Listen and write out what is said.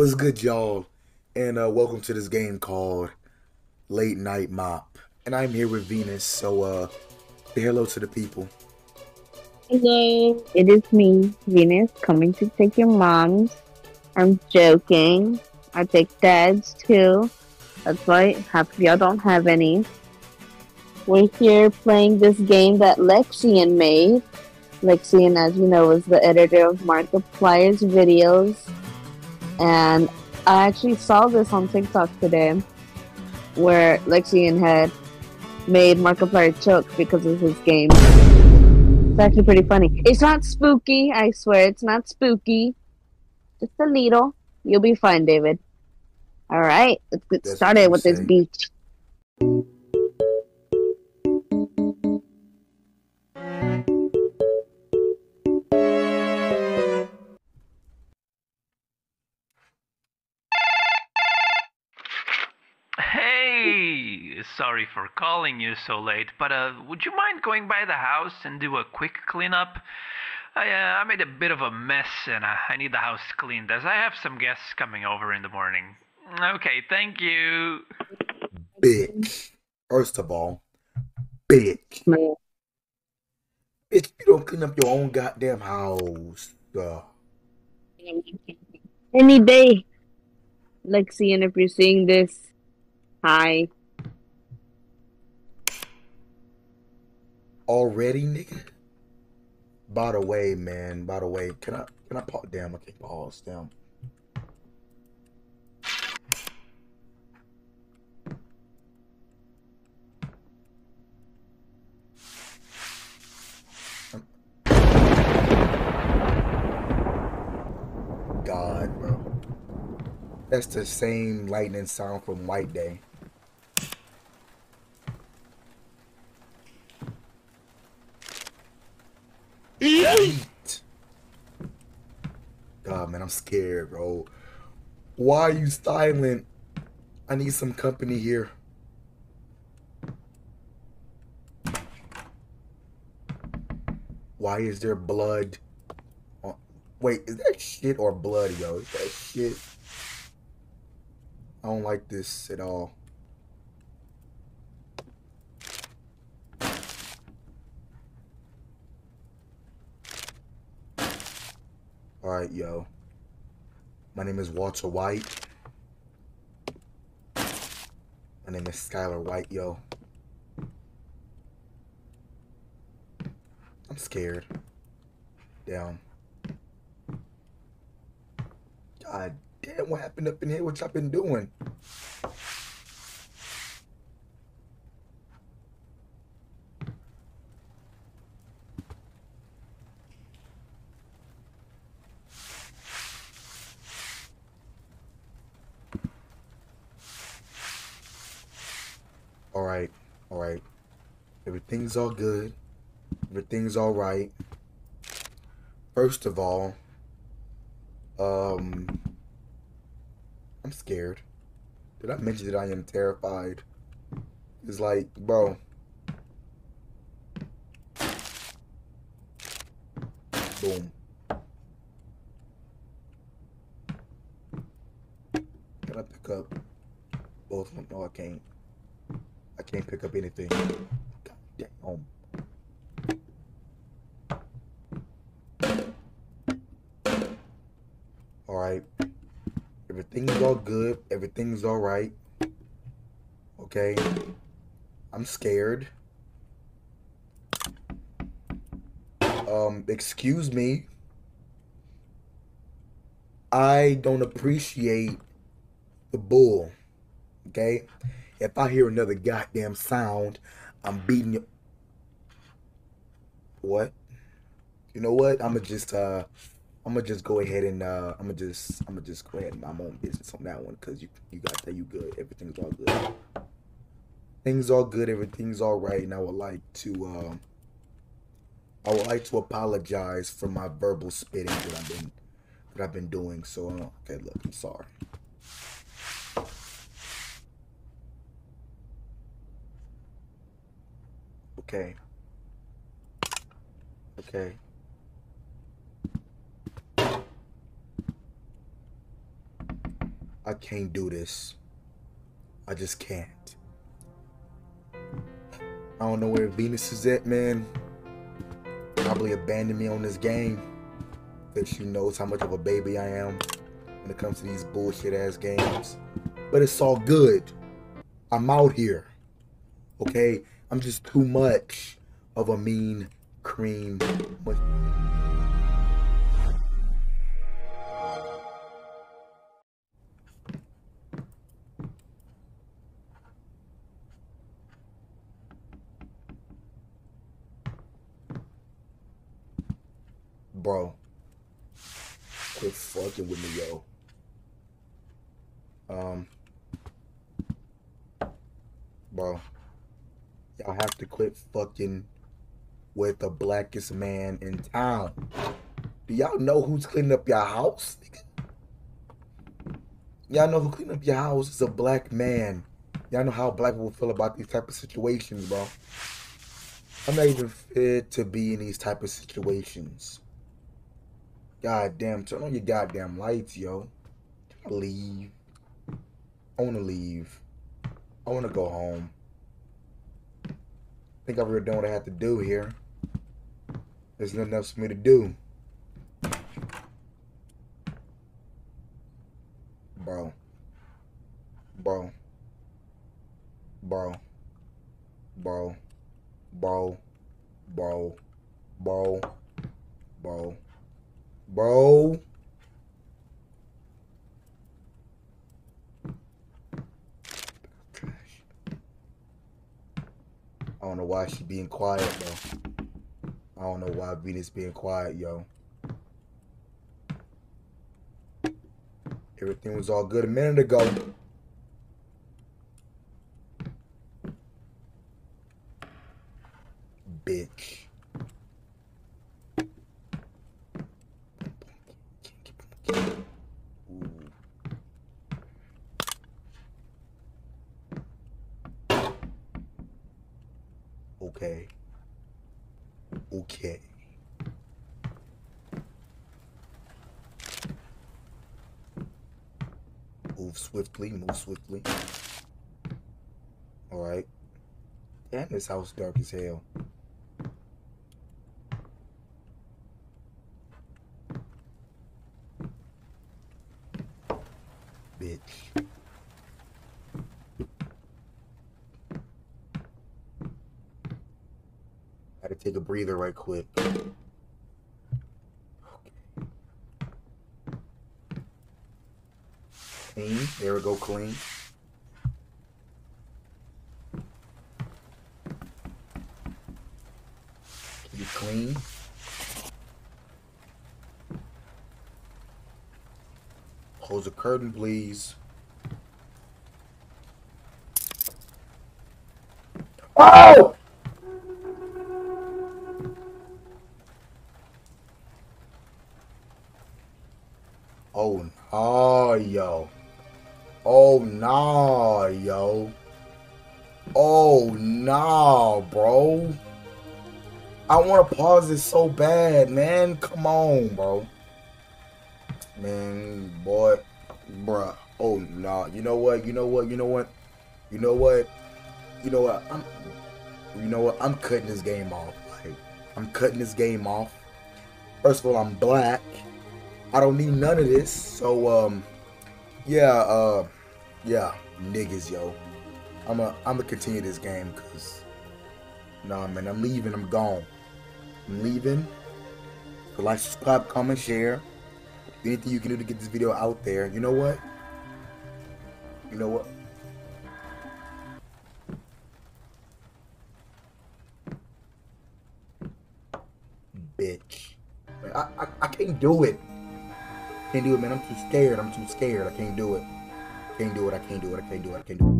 What's good, y'all? And uh, welcome to this game called Late Night Mop. And I'm here with Venus, so uh, say hello to the people. Hello, it is me, Venus, coming to take your mom's. I'm joking. I take dad's too. That's why half of y'all don't have any. We're here playing this game that Lixian made. Lixian, as you know, is the editor of Markiplier's videos. And I actually saw this on TikTok today where Lixian had made Markiplier choke because of his game. It's actually pretty funny. It's not spooky, I swear. It's not spooky. Just a little. You'll be fine, David. All right, let's get That's started with this beach. Sorry for calling you so late, but uh, would you mind going by the house and do a quick cleanup? I, uh, I made a bit of a mess and uh, I need the house cleaned as I have some guests coming over in the morning. Okay, thank you. Bitch. First of all, bitch. Bitch, you don't clean up your own goddamn house. Uh, Any day. Lixian, if you're seeing this, hi. Already, nigga? By the way, man, by the way, can I, can I pause? Damn, I can't pause. Damn. God, bro. That's the same lightning sound from White Day. Yeet. God, man, I'm scared, bro. Why are you silent? I need some company here. Why is there blood? Wait, is that shit or blood, yo? Is that shit? I don't like this at all. Alright, yo. My name is Walter White. My name is Skylar White, yo. I'm scared. Damn. God damn, what happened up in here? What y'all been doing? Alright, alright. Everything's all good. Everything's alright. First of all, um, I'm scared. Did I mention that I am terrified? It's like, bro. Boom. Can I pick up both of them? No, I can't. Can't pick up anything. God damn. Alright. Everything's all good. Everything's alright. Okay. I'm scared. Um, excuse me. I don't appreciate the bull. Okay? If I hear another goddamn sound, I'm beating you. What? You know what? I'ma just uh I'm gonna just go ahead and uh, I'm gonna just I'm gonna just go ahead and my own business on that one because you you got that you good everything's all good things all good everything's all right and I would like to um I would like to apologize for my verbal spitting that I've been that I've been doing so uh, okay look I'm sorry okay okay I can't do this. I just can't. I don't know where Venus is at, man. Probably abandoned me on this game. That she knows how much of a baby I am when it comes to these bullshit ass games. But it's all good. I'm out here. Okay? I'm just too much of a mean cream. Bro. Quit fucking with me, yo. Um. Bro. Y'all have to quit fucking with the blackest man in town. Do y'all know who's cleaning up your house? Y'all know who cleaning up your house is a black man. Y'all know how black people feel about these type of situations, bro. I'm not even fit to be in these type of situations. God damn, turn on your goddamn lights, yo. Leave. I wanna leave. I wanna go home. I think I've already done what I have to do here. There's nothing else for me to do. Bro. Bro. Bro. Bro. Bro. Bro. Bro. Bro. Bro. I don't know why she being quiet though. I don't know why Venus being quiet, yo. Everything was all good a minute ago. Bitch. Okay. Okay. Move swiftly, move swiftly. Alright. Damn, this house dark as hell. Bitch. Take a breather right quick. Clean. There we go, clean. Keep it clean. Close the curtain, please. Oh! Oh yo. Oh nah, yo. Oh nah, bro. I want to pause this so bad, man. Come on, bro. Man, boy, bruh. Oh nah. You know what? You know what? You know what? You know what? You know what? I'm. You know what? I'm cutting this game off. Like, I'm cutting this game off. First of all, I'm black. I don't need none of this. So um yeah, uh yeah, niggas, yo. I'm a I'm gonna continue this game cuz nah man, I'm leaving, I'm gone. I'm leaving. So like, subscribe, comment, share. Anything you can do to get this video out there. You know what? You know what? Bitch. I, I, I can't do it. Can't do it, man. I'm too scared. I'm too scared. I can't do it. Can't do it. I can't do it. I can't do it. I can't do it.